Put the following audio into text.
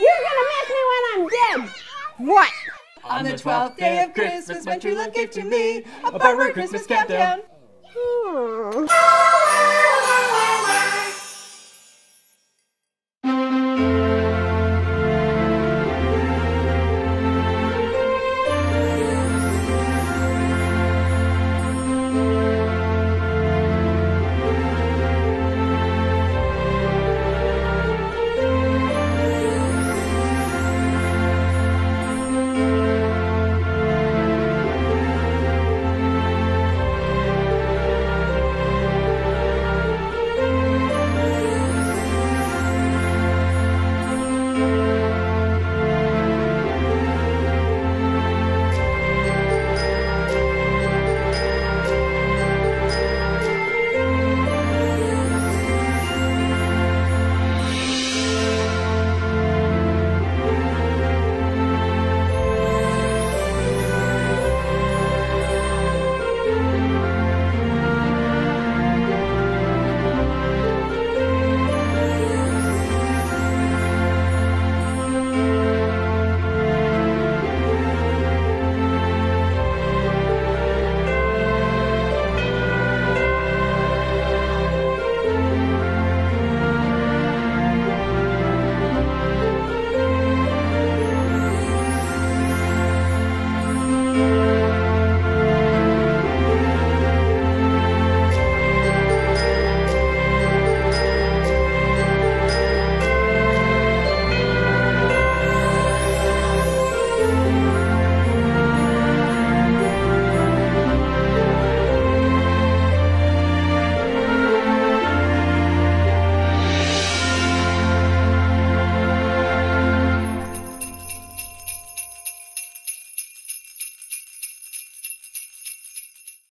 You're gonna miss me when I'm dead. What? On the twelfth day of Christmas, my true love gave to me a Barnboard Christmas countdown. Ooh.